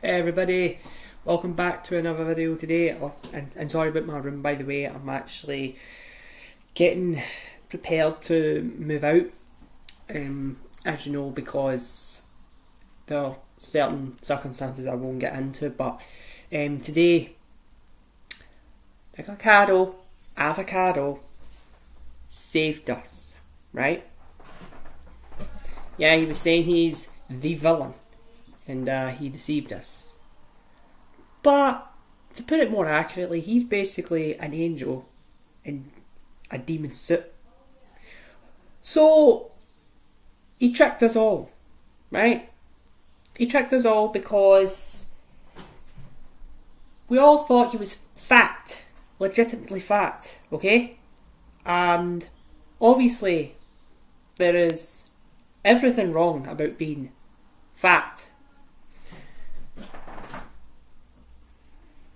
Hey everybody, welcome back to another video today. Oh, and, and sorry about my room by the way, I'm actually getting prepared to move out. Um, as you know, because there are certain circumstances I won't get into, but um, today, avocado, avocado saved us, right? Yeah, he was saying he's the villain and uh, he deceived us. But to put it more accurately, he's basically an angel in a demon suit. So he tricked us all, right? He tricked us all because we all thought he was fat, legitimately fat, okay? And obviously, there is everything wrong about being fat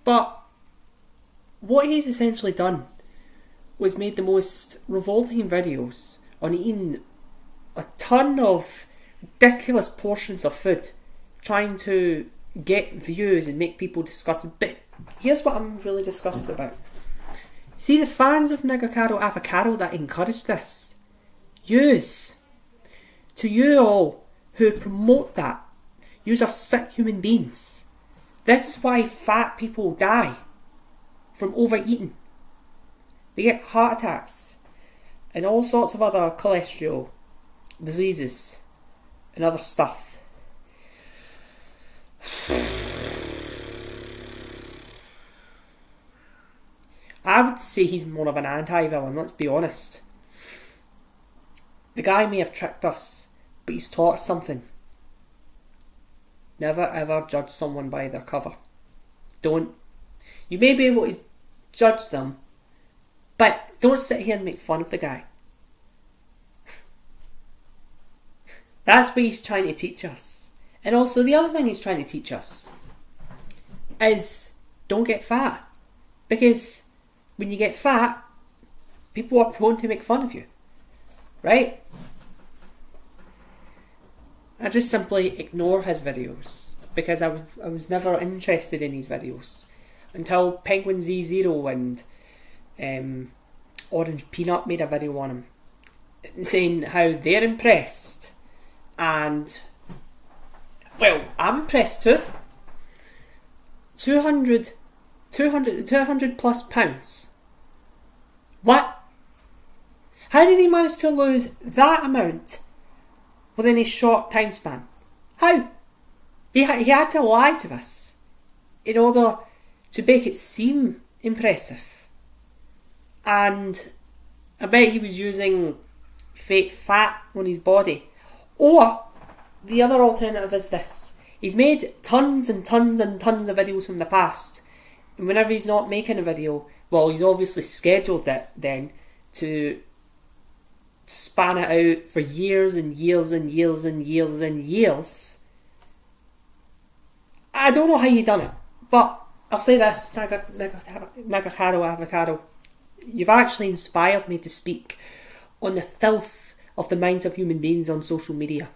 But what he's essentially done was made the most revolting videos on eating a ton of ridiculous portions of food, trying to get views and make people disgusted. But here's what I'm really disgusted about. See the fans of Nickocado Avocado that encourage this. Use. To you all who promote that, use are sick human beings. This is why fat people die from overeating. They get heart attacks and all sorts of other cholesterol diseases and other stuff. I would say he's more of an anti villain, let's be honest. The guy may have tricked us, but he's taught us something. Never ever judge someone by their cover. Don't. You may be able to judge them, but don't sit here and make fun of the guy. That's what he's trying to teach us. And also, the other thing he's trying to teach us is don't get fat. Because when you get fat, people are prone to make fun of you. Right? I just simply ignore his videos because I was, I was never interested in his videos until Penguinz0 and um, Orange Peanut made a video on him saying how they're impressed and well I'm impressed too. 200 200 200 plus pounds. What? How did he manage to lose that amount within a short time span. How? He, ha- he had to lie to us in order to make it seem impressive. And I bet he was using fake fat on his body. Or the other alternative is this he's made tons and tons and tons of videos from the past. And whenever he's not making a video, well, he's obviously scheduled it then to span it out for years and years and years and years and years. I don't know how you done it, but I'll say this, Nickocado Avocado, you've actually inspired me to speak on the filth of the minds of human beings on social media.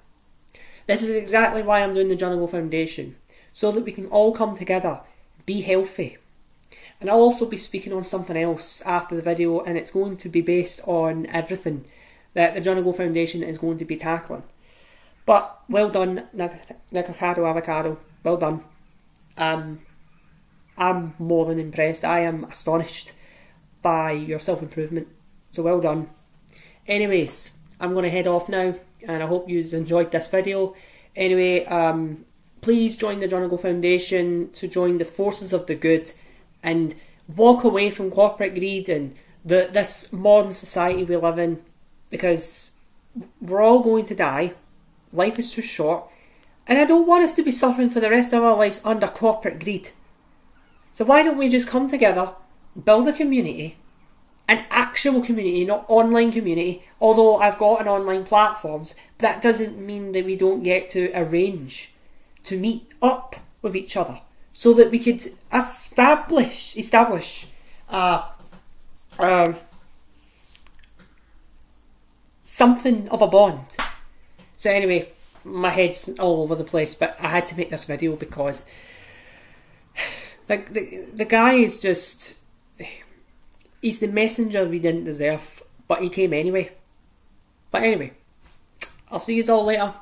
This is exactly why I'm doing the Jungle Foundation, so that we can all come together, be healthy. And I'll also be speaking on something else after the video, and it's going to be based on everything that the John Foundation is going to be tackling. But well done, Nickocado Avocado. Well done. Um, I'm more than impressed. I am astonished by your self improvement. So well done. Anyways, I'm going to head off now, and I hope you enjoyed this video. Anyway, um, please join the John Foundation to join the forces of the good and walk away from corporate greed and the, this modern society we live in because we're all going to die. Life is too short. And I don't want us to be suffering for the rest of our lives under corporate greed. So why don't we just come together, build a community, an actual community, not online community. Although I've got an online platforms, that doesn't mean that we don't get to arrange to meet up with each other so that we could establish establish uh, uh, something of a bond. So anyway, my head's all over the place, but I had to make this video because Like the the guy is just he's the messenger we didn't deserve, but he came anyway. But anyway, I'll see you all later.